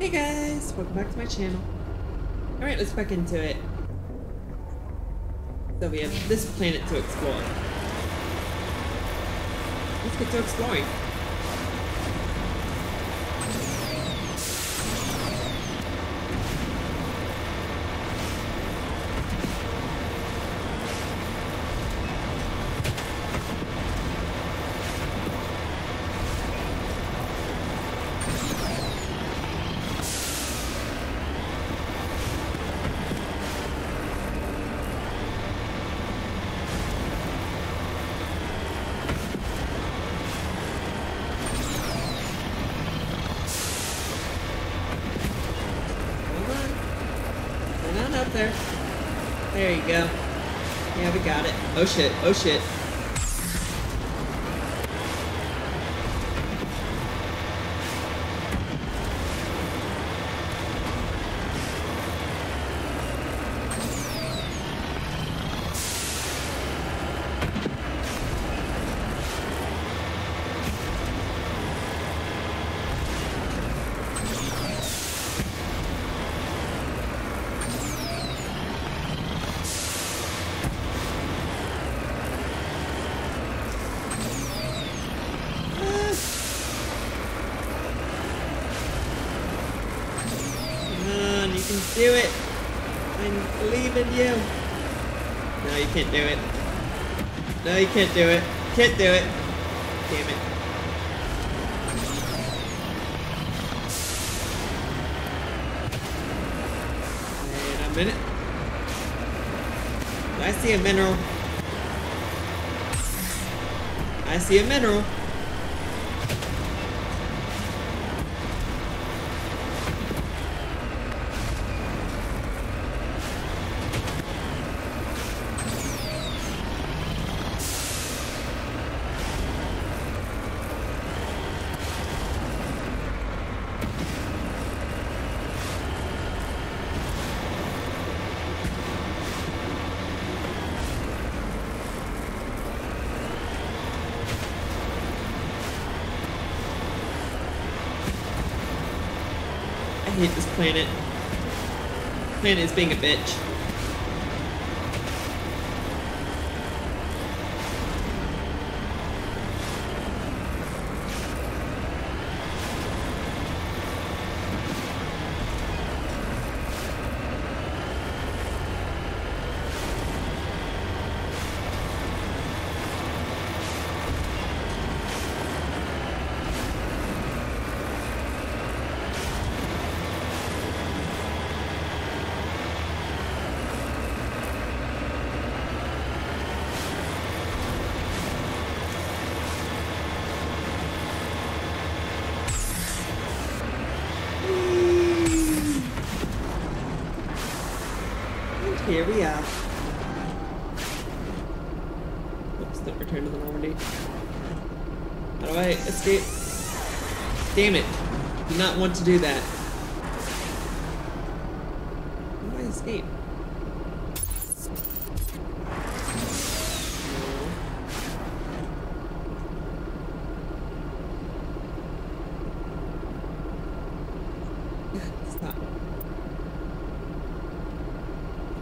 Hey guys, welcome back to my channel. Alright, let's back into it. So we have this planet to explore. Let's get to exploring. Hold on. Hold on up there. There you go. Yeah, we got it. Oh shit, oh shit. Ah. Come on, you can do it. I believe in you. No, you can't do it. No, you can't do it. Can't do it. Damn it. Wait a minute. I see a mineral. I see a mineral. I hate this planet. Planet is being a bitch. And here we are. Don't return to the Normandy. How do I escape? Damn it. Do not want to do that. How do I escape?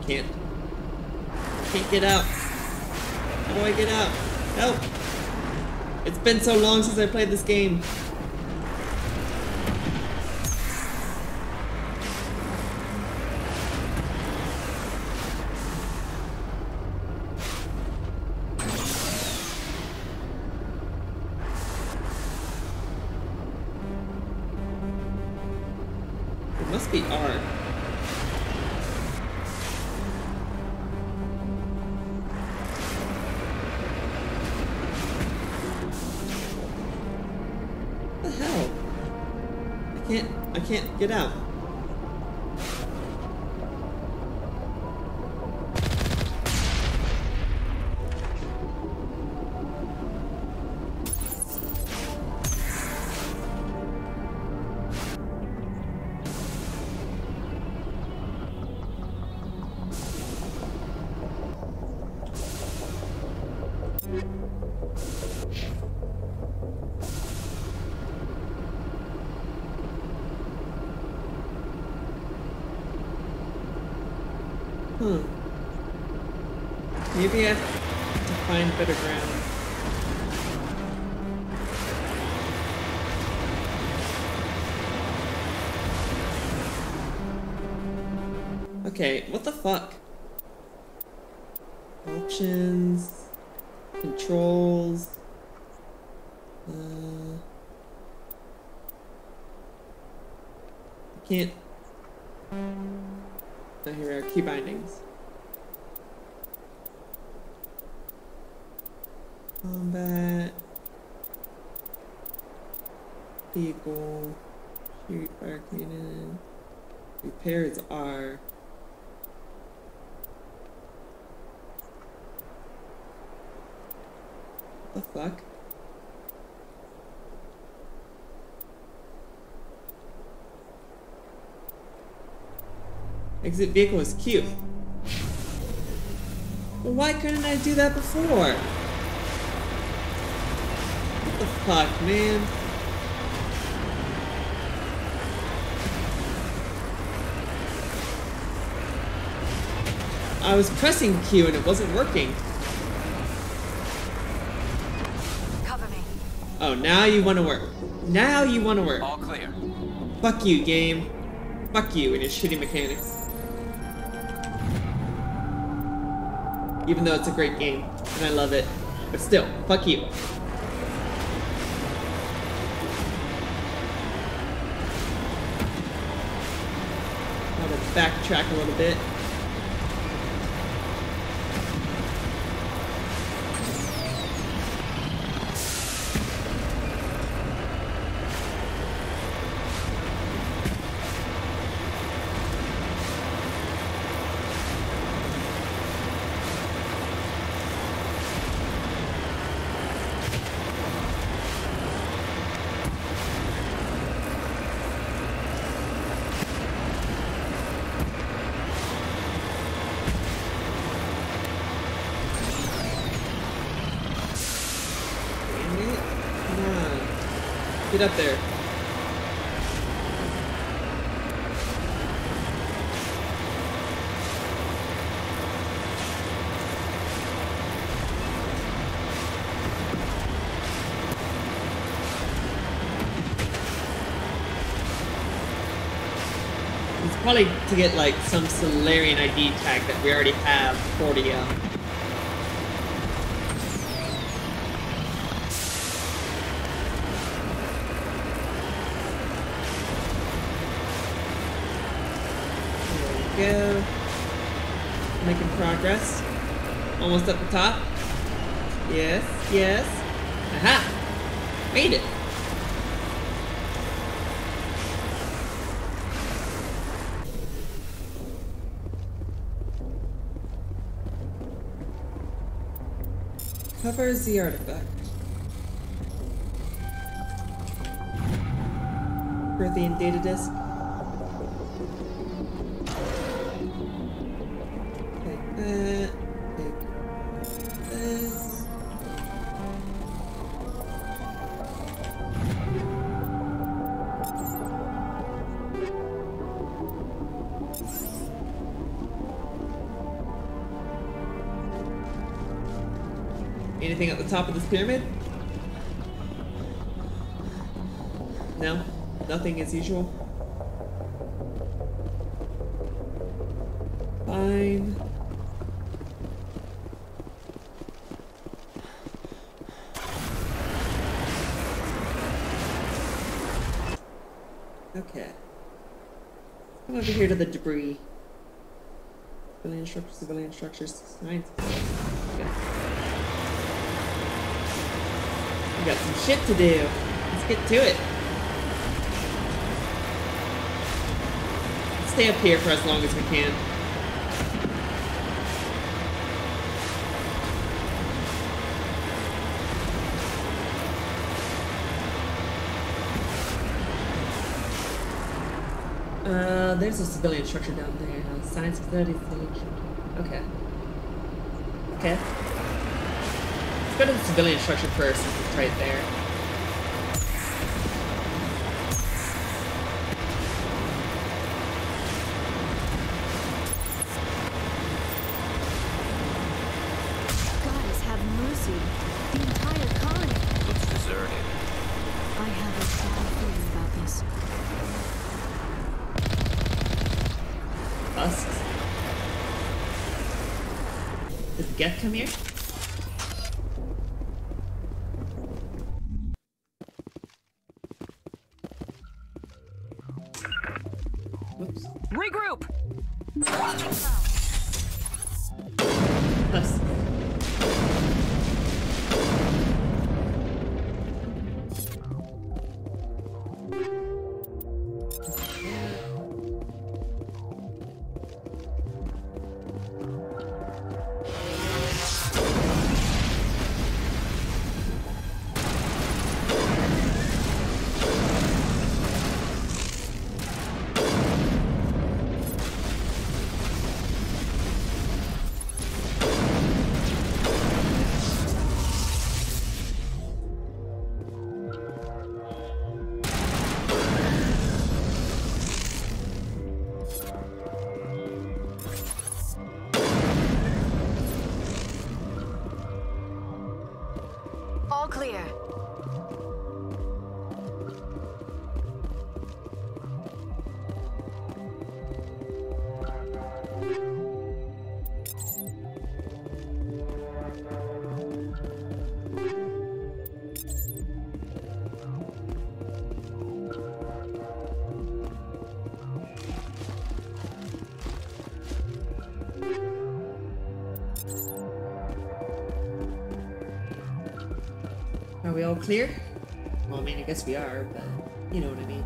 Can't. Can't get out. How do I get out? Been so long since I played this game. Huh. Maybe I have to find better ground. Okay, what the fuck? Options, controls, uh, I can't. Key bindings. Combat, vehicle, shoot, fire cannon, repairs are. The fuck? Exit vehicle is Q. Well, why couldn't I do that before? What the fuck, man? I was pressing Q and it wasn't working. Cover me. Oh, now you want to work. Now you want to work. All clear. Fuck you, game. Fuck you and your shitty mechanics. Even though it's a great game, and I love it. But still, fuck you. Gotta backtrack a little bit. Damn it. Come on. Get up there. It's probably to get like some Solarian ID tag that we already have 40 of. Um, There we go. Making progress. Almost at the top. Yes, yes. Aha! Made it! Covers the artifact. Prothean data disk. Anything at the top of this pyramid? No? Nothing as usual? Fine. Okay. Come over to the debris. Civilian structures, civilian structures, science. Okay. We got some shit to do. Let's get to it. Stay up here for as long as we can. there's a civilian structure down there. Science facility, civilian structure. Okay. Okay. Let's go to the civilian structure first, it's right there. The entire colony. It's deserted. I have a bad feeling about this. Husks. Did Geth come here? Are we all clear? Well, I mean, I guess we are, but you know what I mean.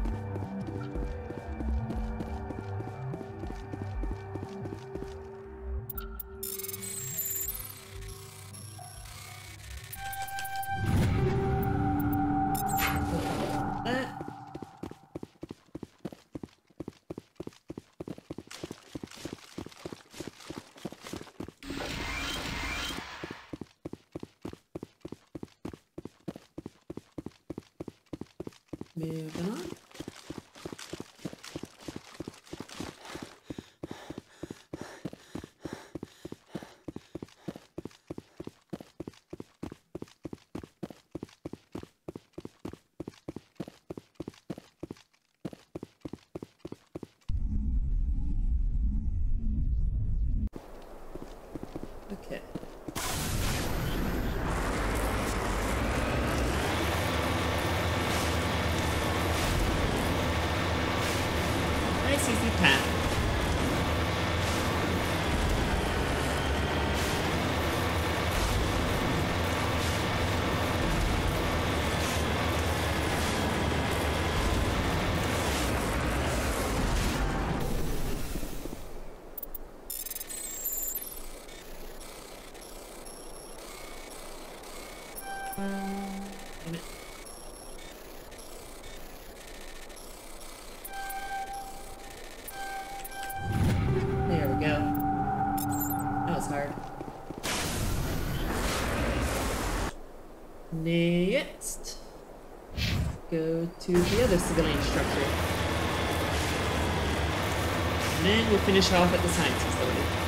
To the other civilian structure. And then we'll finish off at the science facility.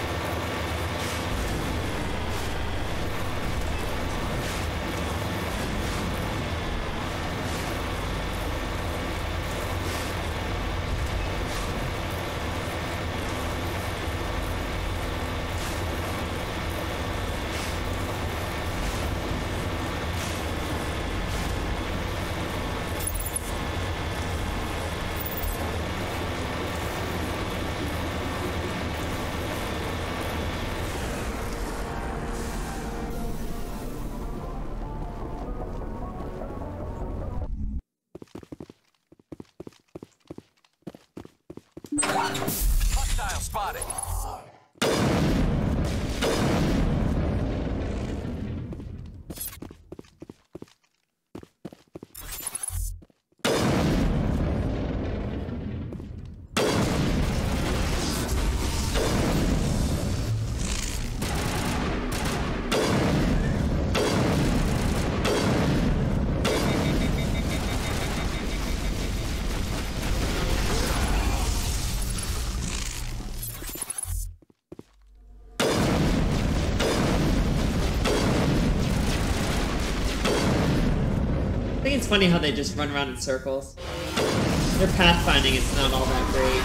funny how they just run around in circles. Their pathfinding is not all that great.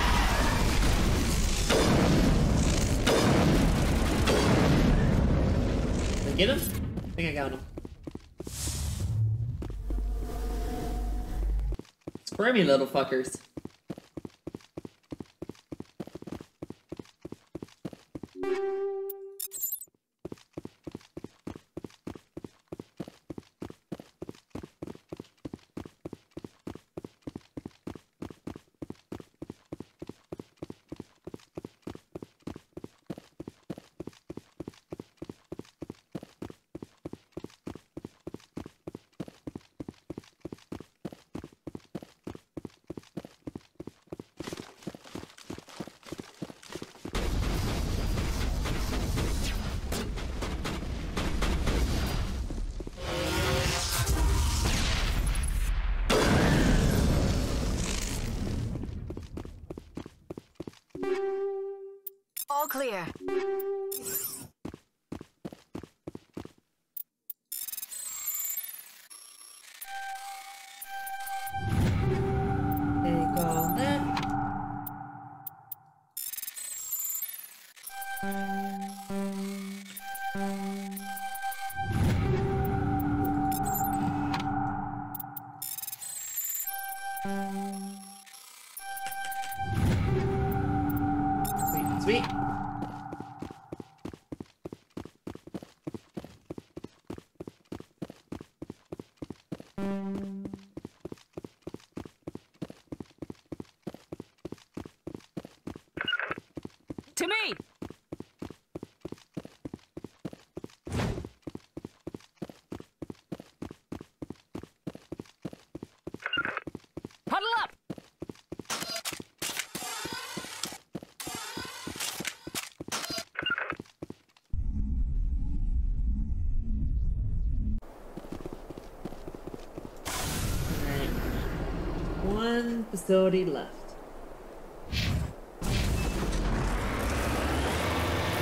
get him? I think I got him. Squirmy little fuckers. Facility left.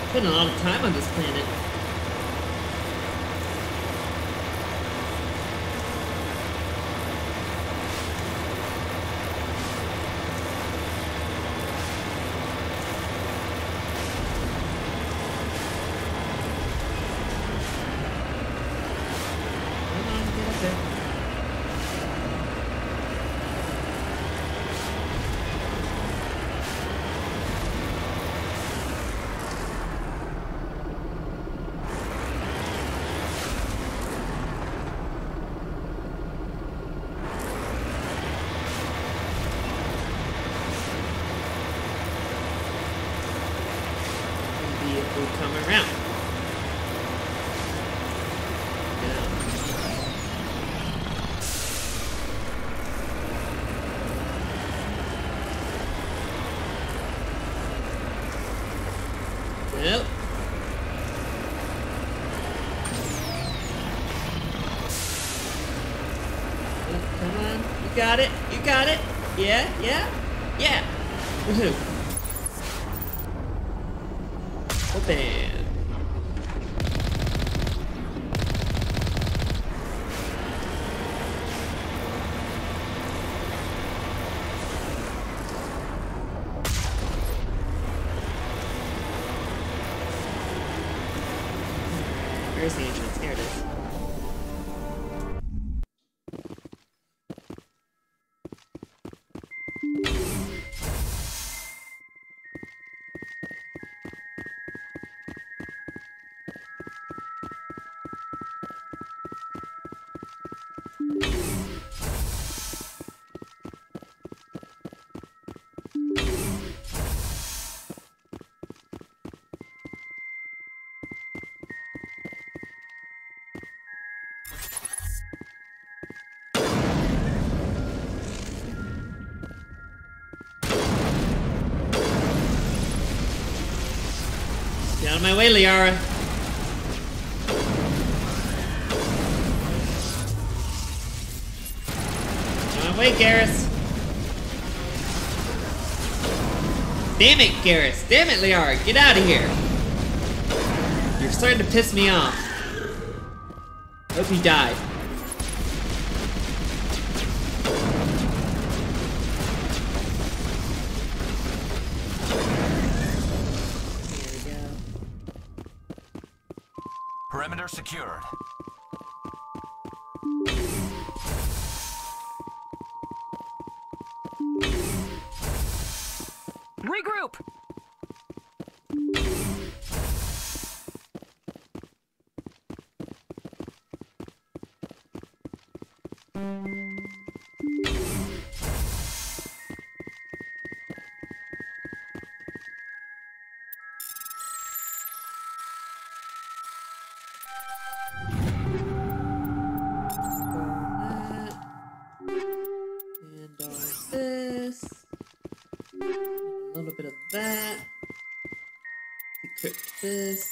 Spent a lot of time on this planet. Come on, get up there. See if we come around. Oh, Come on, you got it, you got it. Yeah, yeah, yeah. Woohoo. Out my way, Liara. Out my way, Garrus. Damn it, Garrus. Damn it, Liara. Get out of here. You're starting to piss me off. Hope you die. Perimeter secured. Decrypt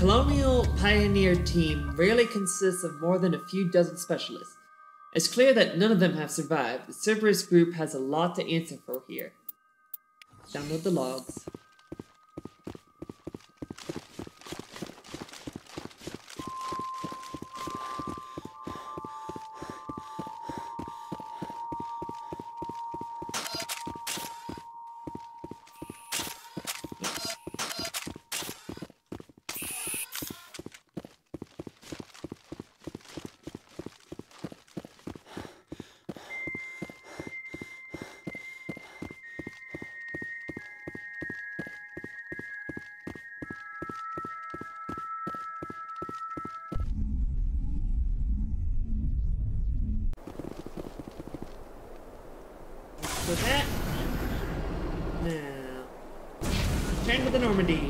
colonial pioneer team rarely consists of more than a few dozen specialists. It's clear that none of them have survived. The Cerberus group has a lot to answer for here. Download the logs. The Normandy.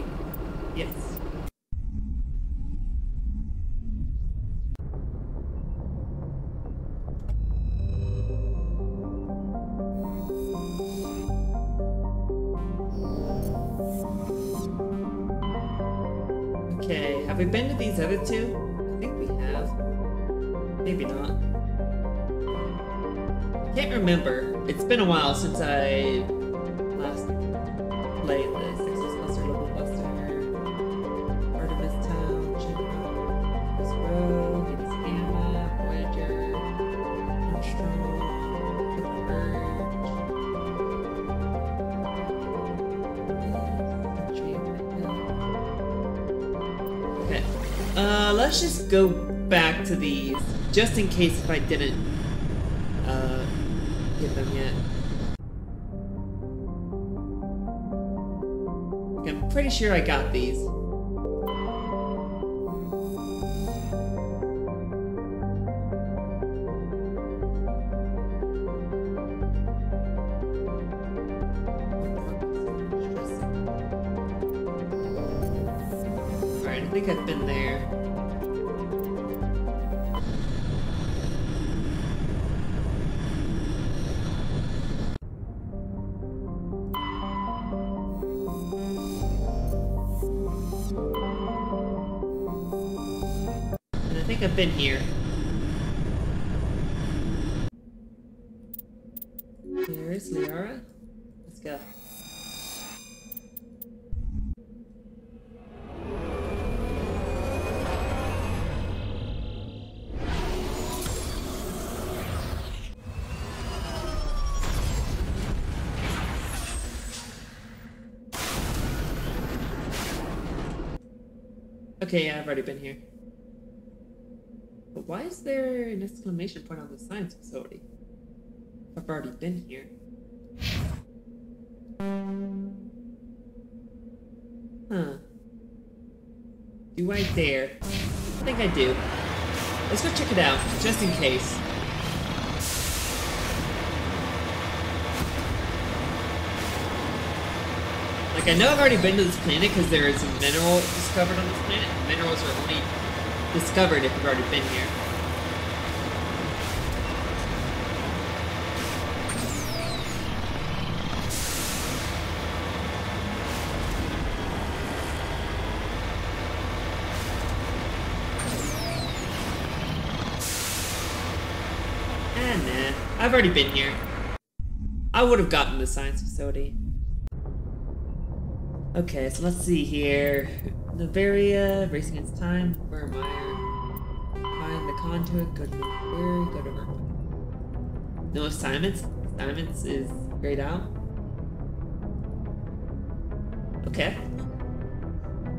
Go back to these, just in case if I didn't uh, get them yet. I'm pretty sure I got these. I think I've been there. Been here. Here's Liara. Let's go. Okay, yeah, I've already been here. Is there an exclamation point on the science facility? I've already been here. Huh. Do I dare? I think I do. Let's go check it out, just in case. Like, I know I've already been to this planet because there is a mineral discovered on this planet. Minerals are only discovered if you've already been here. I've already been here. I would have gotten the science facility. Okay, so let's see here. Noveria, racing against time. I? Find the conduit, go to Noveria, go to Vermont. No assignments? Assignments is grayed out. Okay.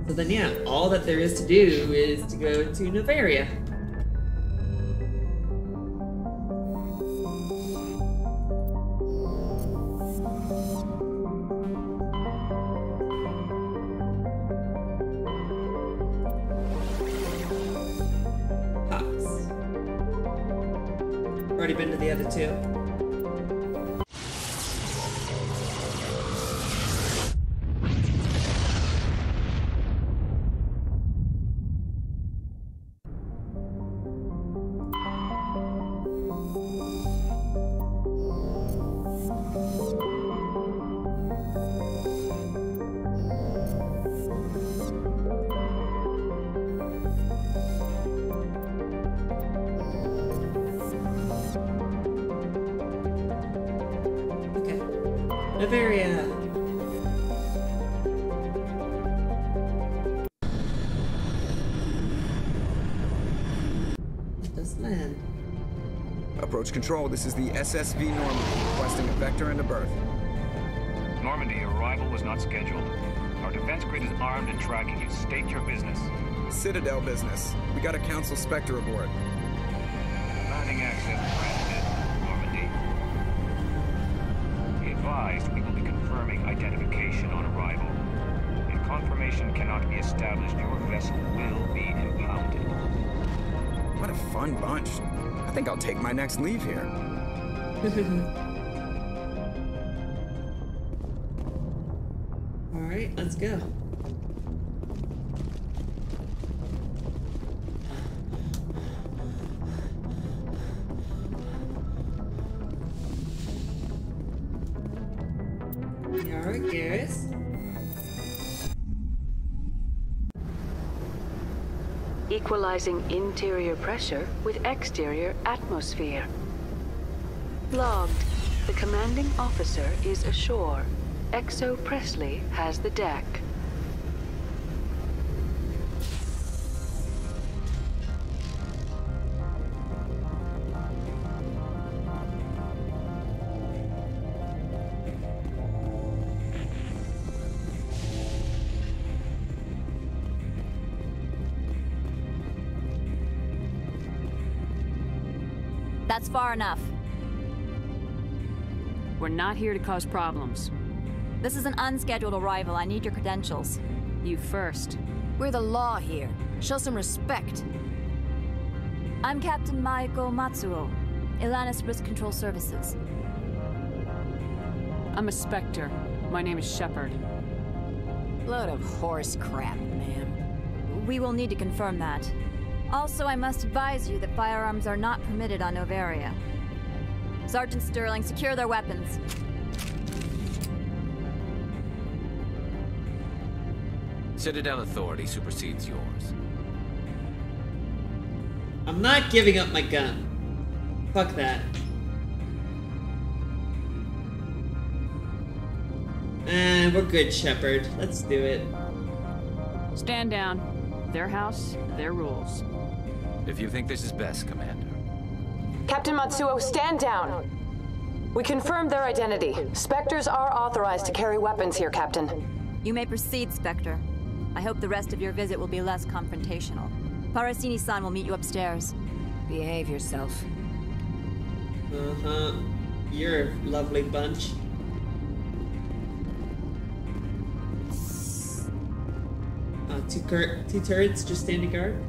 So then yeah, all that there is to do is to go to Noveria. Control, this is the SSV Normandy, requesting a vector and a berth. Normandy, arrival was not scheduled. Our defense grid is armed and tracking you. State your business. Citadel business. We got a Council Spectre aboard. Landing access granted, Normandy. Be advised, we will be confirming identification on arrival. If confirmation cannot be established, your vessel will be impounded. What a fun bunch. I think I'll take my next leave here. Alright, let's go. Equalizing interior pressure with exterior atmosphere. Logged. The commanding officer is ashore. XO Pressly has the deck. Far enough. We're not here to cause problems. This is an unscheduled arrival. I need your credentials. You first. We're the law here. Show some respect. I'm Captain Maeko Matsuo, Elanus Risk Control Services. I'm a Spectre. My name is Shepard. Load of horse crap, ma'am. We will need to confirm that. Also, I must advise you that firearms are not permitted on Noveria. Sergeant Sterling, secure their weapons. Citadel authority supersedes yours. I'm not giving up my gun. Fuck that. And we're good, Shepard. Let's do it. Stand down. Their house, their rules. If you think this is best, Commander. Captain Matsuo, stand down. We confirmed their identity. Spectres are authorized to carry weapons here, Captain. You may proceed, Spectre. I hope the rest of your visit will be less confrontational. Parasini-san will meet you upstairs. Behave yourself. Uh-huh. You're a lovely bunch. Uh, two, two turrets just standing guard.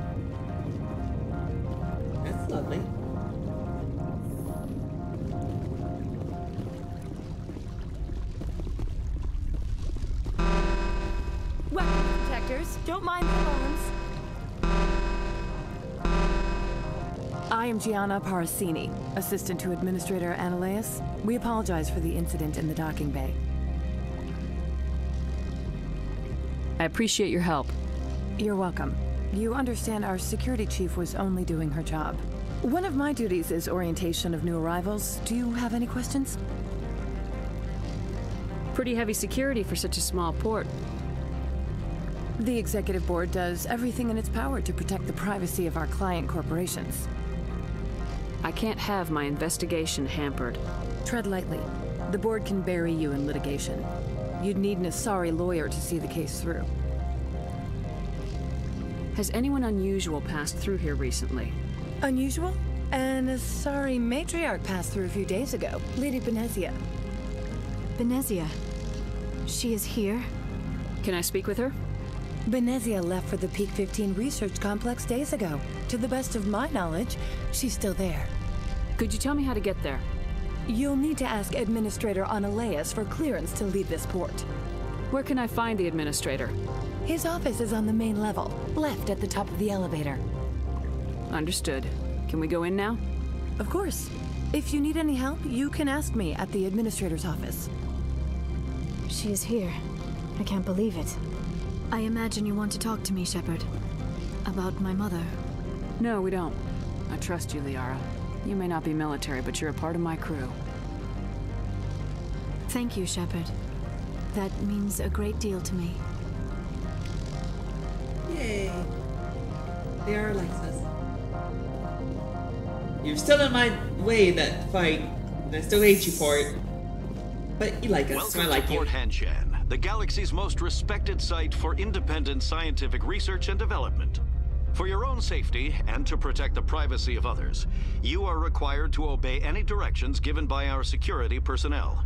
Gianna Parasini, assistant to Administrator Anoleis. We apologize for the incident in the docking bay. I appreciate your help. You're welcome. You understand our security chief was only doing her job. One of my duties is orientation of new arrivals. Do you have any questions? Pretty heavy security for such a small port. The Executive Board does everything in its power to protect the privacy of our client corporations. I can't have my investigation hampered. Tread lightly. The Board can bury you in litigation. You'd need an Asari lawyer to see the case through. Has anyone unusual passed through here recently? Unusual? An Asari matriarch passed through a few days ago. Lady Benezia. Benezia. She is here? Can I speak with her? Benezia left for the Peak 15 research complex days ago. To the best of my knowledge, she's still there. Could you tell me how to get there? You'll need to ask Administrator Anoleis for clearance to leave this port. Where can I find the Administrator? His office is on the main level, left at the top of the elevator. Understood. Can we go in now? Of course. If you need any help, you can ask me at the Administrator's office. She is here. I can't believe it. I imagine you want to talk to me, Shepard. About my mother. No, we don't. I trust you, Liara. You may not be military, but you're a part of my crew. Thank you, Shepard. That means a great deal to me. Yay. They are like us. You're still in my way that fight, and I still hate you for it. But you like us, so I Welcome like to you. Port Hanshan, the galaxy's most respected site for independent scientific research and development. For your own safety and to protect the privacy of others, you are required to obey any directions given by our security personnel.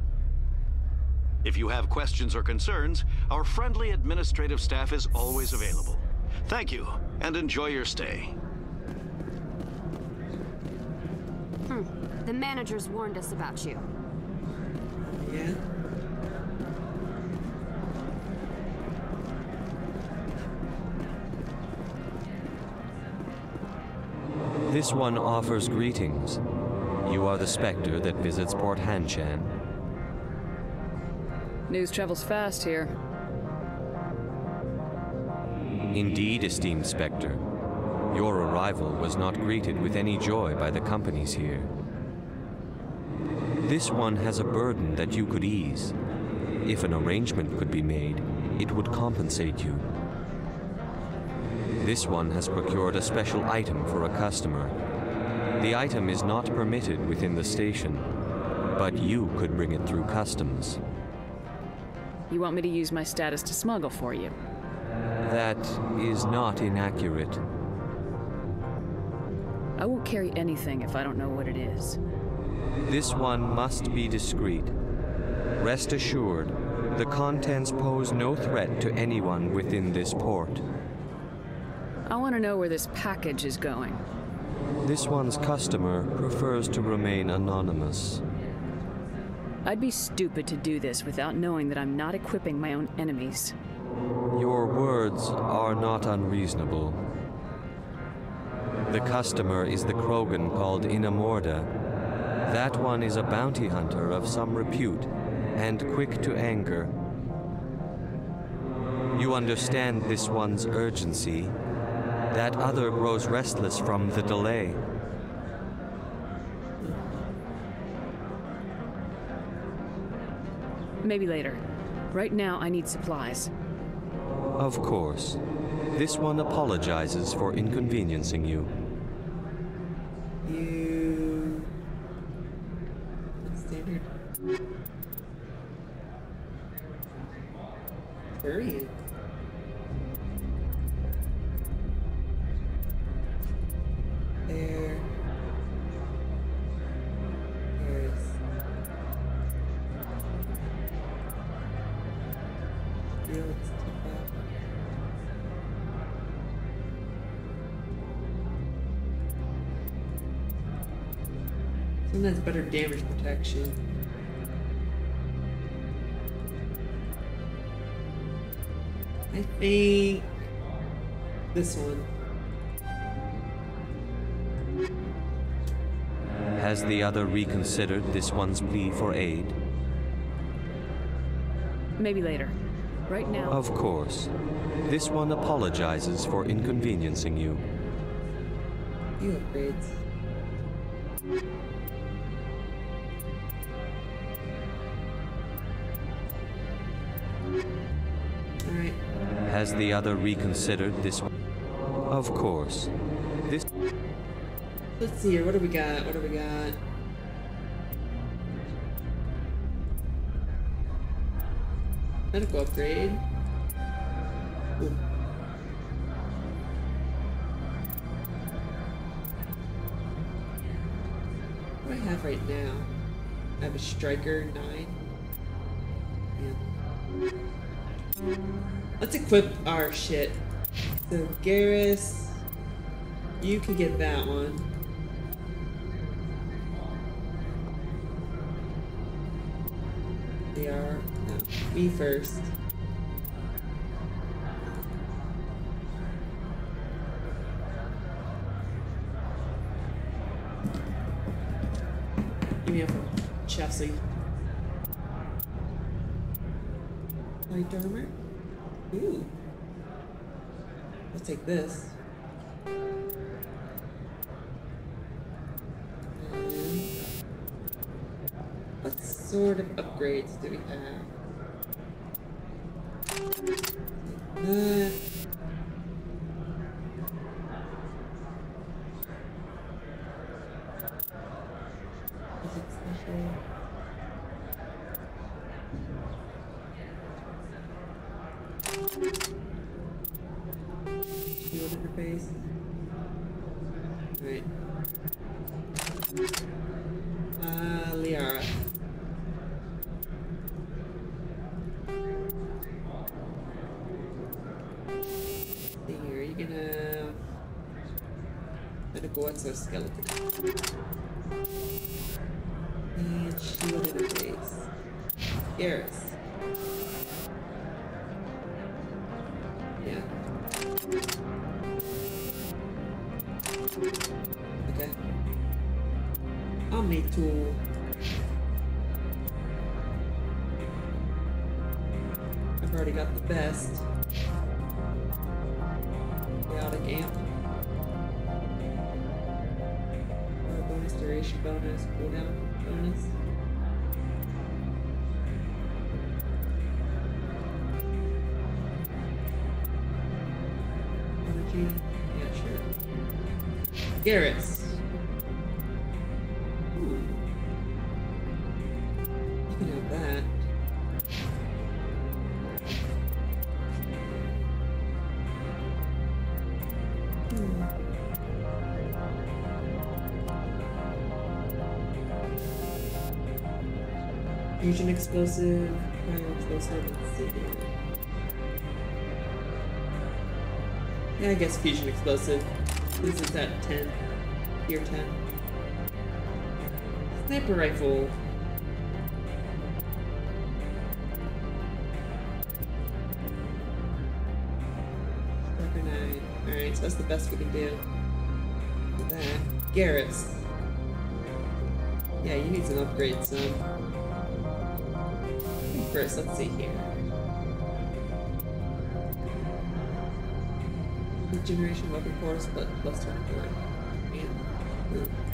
If you have questions or concerns, our friendly administrative staff is always available. Thank you, and enjoy your stay. Hmm. The managers warned us about you. Yeah. This one offers greetings. You are the Spectre that visits Port Hanshan. News travels fast here. Indeed, esteemed Spectre. Your arrival was not greeted with any joy by the companies here. This one has a burden that you could ease. If an arrangement could be made, it would compensate you. This one has procured a special item for a customer. The item is not permitted within the station, but you could bring it through customs. You want me to use my status to smuggle for you? That is not inaccurate. I won't carry anything if I don't know what it is. This one must be discreet. Rest assured, the contents pose no threat to anyone within this port. I want to know where this package is going. This one's customer prefers to remain anonymous. I'd be stupid to do this without knowing that I'm not equipping my own enemies. Your words are not unreasonable. The customer is the Krogan called Inamorda. That one is a bounty hunter of some repute and quick to anger. You understand this one's urgency. That other grows restless from the delay. Maybe later. Right now, I need supplies. Of course. This one apologizes for inconveniencing you. You. Standard. Period. Better damage protection. I think this one. Has the other reconsidered this one's plea for aid? Maybe later. Right now. Of course. This one apologizes for inconveniencing you. You upgrades. Alright. Has the other reconsidered this? One? Of course. This. Let's see here. What do we got? What do we got? Medical upgrade. Ooh. What do I have right now? I have a striker nine. Let's equip our shit. So Garrus, you can get that one. They are no, me first. Give me up from Armor? Ooh. I'll take this. And what sort of upgrades do we have? Medical exoskeleton. And shield interface. Garrus. Yeah. Okay. Omni tool. I've already got the best. Bonus, cooldown bonus. Energy. Yeah, sure. Garrus. Fusion explosive, explosive. Yeah, I guess fusion explosive. This is at 10. Tier 10. Sniper rifle. 9. Alright, so that's the best we can do. That. Garrus. Yeah, you need some upgrades, son. First, let's see here. Regeneration weapon force, but plus 24. And,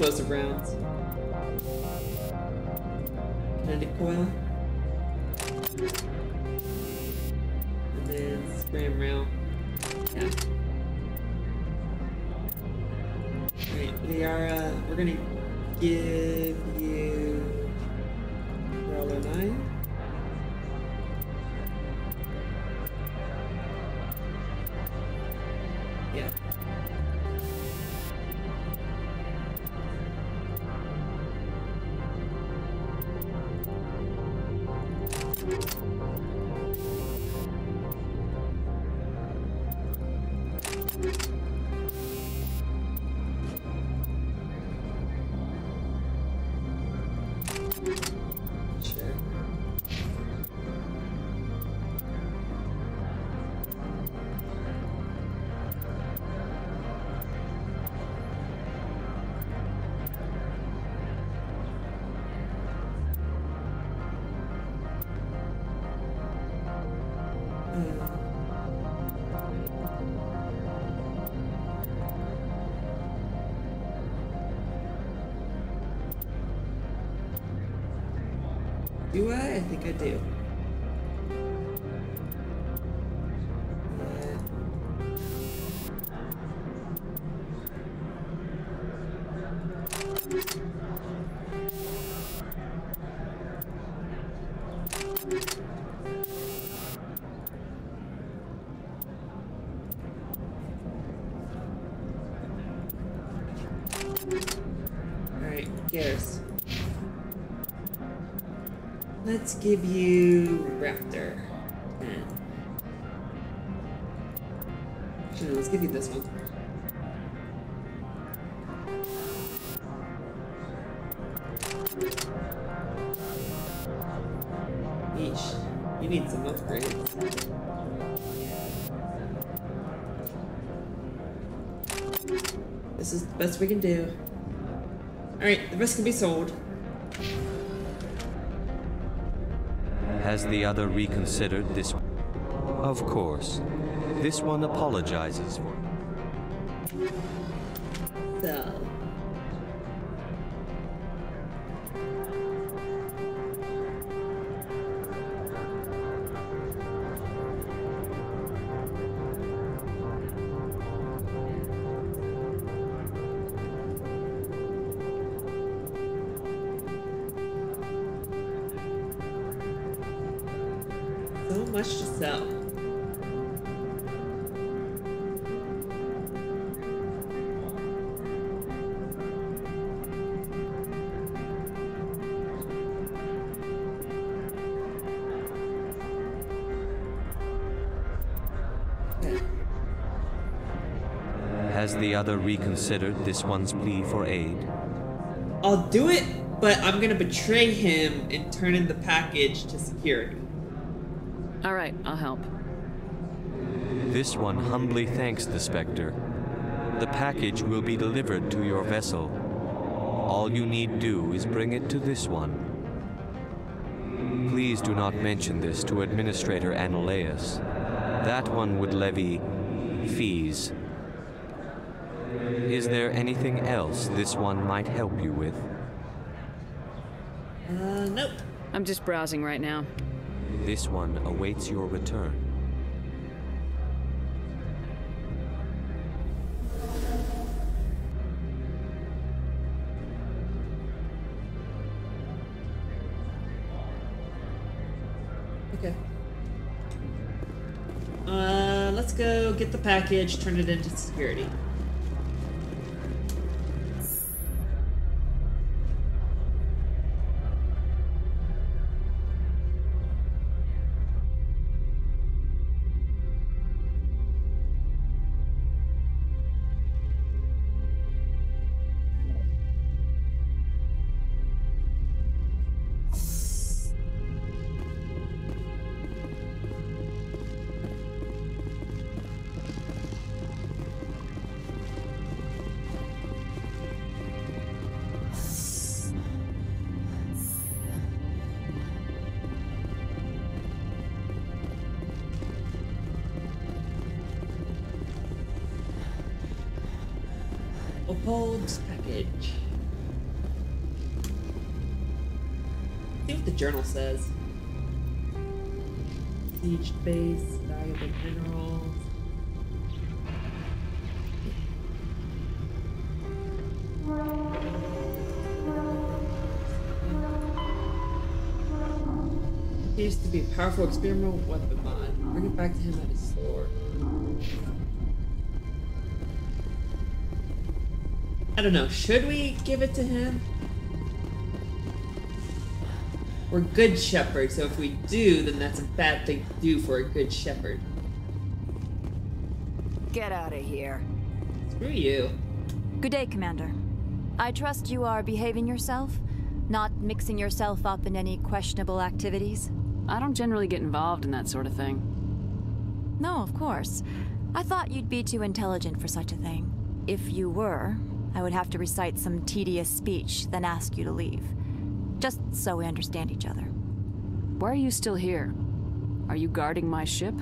High explosive rounds. Kinetic coil. And then scram rail. Yeah. Alright, Liara, uh, we're gonna give you Do I? I think I do. Let's give you Raptor. 10. Actually, let's give you this one. Yeesh. You need some upgrades. This is the best we can do. Alright, the rest can be sold. Has the other reconsidered this? Of course. This one apologizes for. So. Other reconsidered this one's plea for aid? I'll do it, but I'm gonna betray him and turn in the package to security. All right, I'll help. This one humbly thanks the Spectre. The package will be delivered to your vessel. All you need do is bring it to this one. Please do not mention this to Administrator Anoleis. That one would levy fees. Is there anything else this one might help you with? Uh, nope. I'm just browsing right now. This one awaits your return. Okay. Uh, let's go get the package, turn it into security. Journal says. Siege base, valuable minerals. He used to be a powerful experimental weapon mod. Bring it back to him at his store. I don't know. Should we give it to him? We're good shepherds, so if we do, then that's a bad thing to do for a good shepherd. Get out of here. Screw you. Good day, Commander. I trust you are behaving yourself, not mixing yourself up in any questionable activities. I don't generally get involved in that sort of thing. No, of course. I thought you'd be too intelligent for such a thing. If you were, I would have to recite some tedious speech, then ask you to leave. Just so we understand each other. Why are you still here? Are you guarding my ship?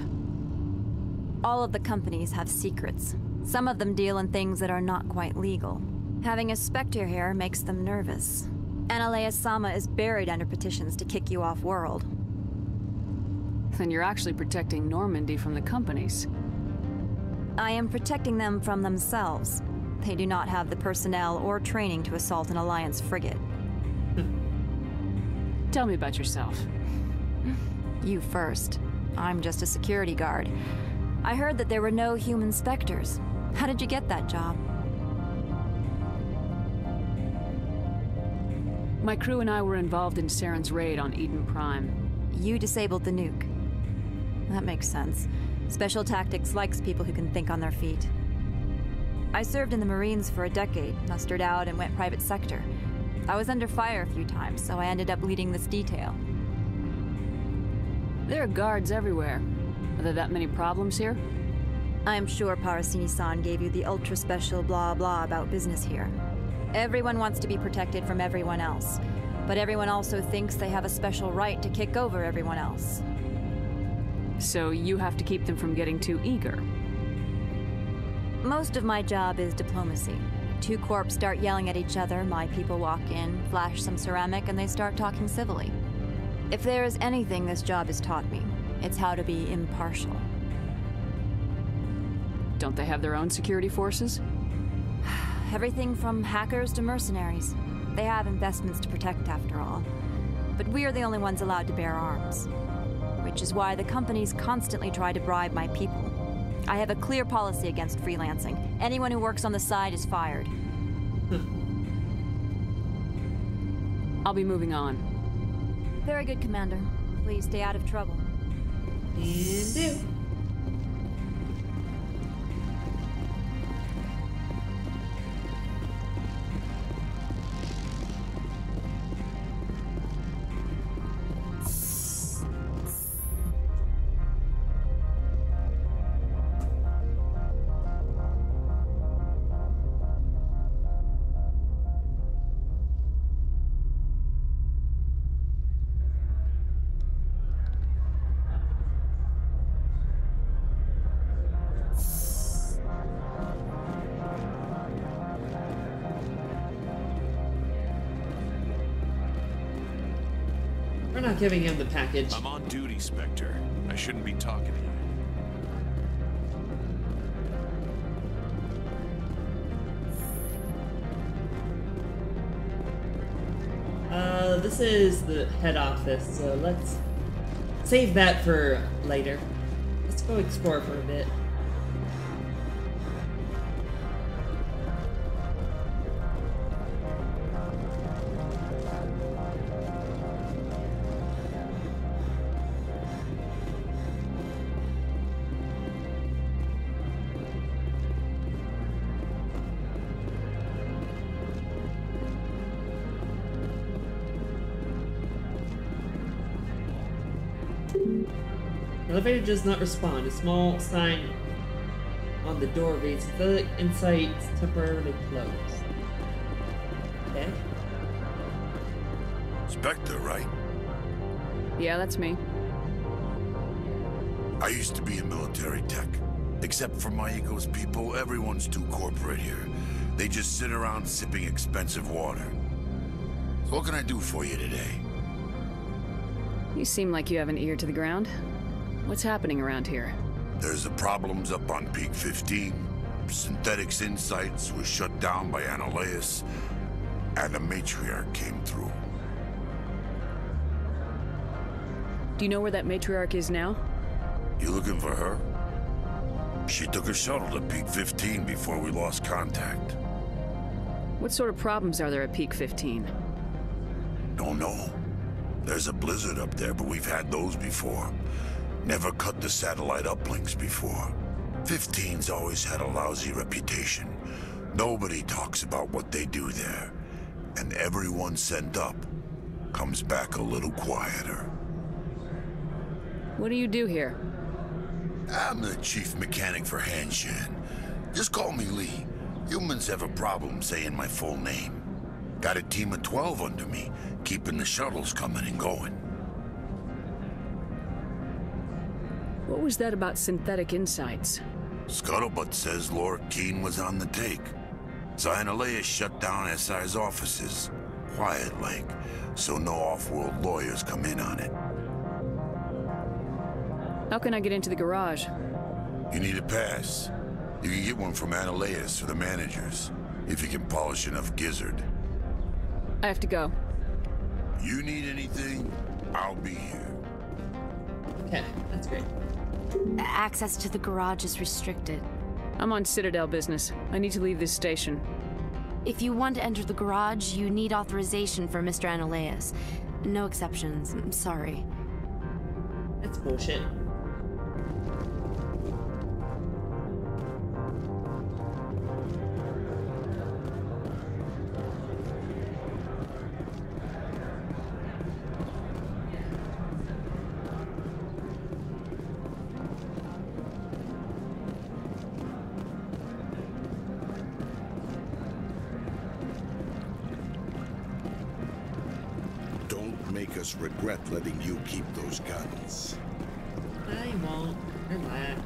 All of the companies have secrets. Some of them deal in things that are not quite legal. Having a Spectre here makes them nervous. Anoleis-sama is buried under petitions to kick you off world. Then you're actually protecting Normandy from the companies. I am protecting them from themselves. They do not have the personnel or training to assault an Alliance frigate. Tell me about yourself. You first. I'm just a security guard. I heard that there were no human specters. How did you get that job? My crew and I were involved in Saren's raid on Eden Prime. You disabled the nuke. That makes sense. Special Tactics likes people who can think on their feet. I served in the Marines for a decade, mustered out, and went private sector. I was under fire a few times, so I ended up leading this detail. There are guards everywhere. Are there that many problems here? I am sure Parasini-san gave you the ultra-special blah blah about business here. Everyone wants to be protected from everyone else, but everyone also thinks they have a special right to kick over everyone else. So you have to keep them from getting too eager. Most of my job is diplomacy. Two corps start yelling at each other, my people walk in, flash some ceramic, and they start talking civilly. If there is anything this job has taught me, it's how to be impartial. Don't they have their own security forces? Everything from hackers to mercenaries. They have investments to protect after all. But we are the only ones allowed to bear arms. Which is why the companies constantly try to bribe my people. I have a clear policy against freelancing. Anyone who works on the side is fired. I'll be moving on. Very good, Commander. Please stay out of trouble. And do. We're not giving him the package. I'm on duty, Spectre. I shouldn't be talking to you. Uh, this is the head office, so let's save that for later. Let's go explore for a bit. Does not respond. A small sign on the door reads, The insight temporarily closed. Okay. Spectre, right? Yeah, that's me. I used to be in military tech. Except for Maeko's people, everyone's too corporate here. They just sit around sipping expensive water. So what can I do for you today? You seem like you have an ear to the ground. What's happening around here? There's the problems up on Peak 15. Synthetics Insights was shut down by Anoleis, and the Matriarch came through. Do you know where that matriarch is now? You looking for her? She took a shuttle to Peak 15 before we lost contact. What sort of problems are there at Peak 15? Don't know. There's a blizzard up there, but we've had those before. Never cut the satellite uplinks before. 15's always had a lousy reputation. Nobody talks about what they do there. And everyone sent up comes back a little quieter. What do you do here? I'm the chief mechanic for Hanshan. Just call me Lee. Humans have a problem saying my full name. Got a team of 12 under me, keeping the shuttles coming and going. What was that about synthetic insights? Scuttlebutt says Lorik Qui'in was on the take. Xyonaleia shut down SI's offices. Quiet like, so no off-world lawyers come in on it. How can I get into the garage? You need a pass. You can get one from Anoleis or the managers, if you can polish enough gizzard. I have to go. You need anything, I'll be here. Okay, that's great. Access to the garage is restricted. I'm on Citadel business. I need to leave this station. If you want to enter the garage, you need authorization for Mr. Anoleis. No exceptions. I'm sorry. That's bullshit. Us regret letting you keep those guns. I won't. Relax.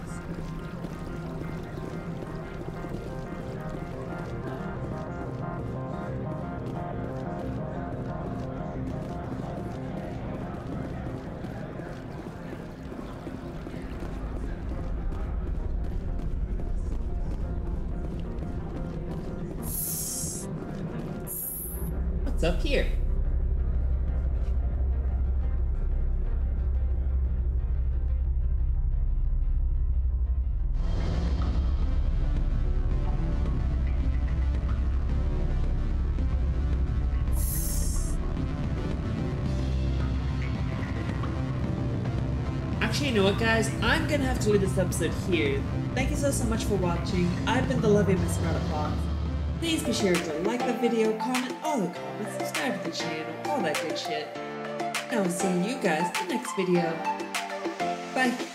You know what, guys? I'm gonna have to leave this episode here. Thank you so, so much for watching. I've been the lovely Miss Fox. Please be sure to like the video, comment all the comments, subscribe to the channel, all that good shit. And I will see you guys in the next video. Bye.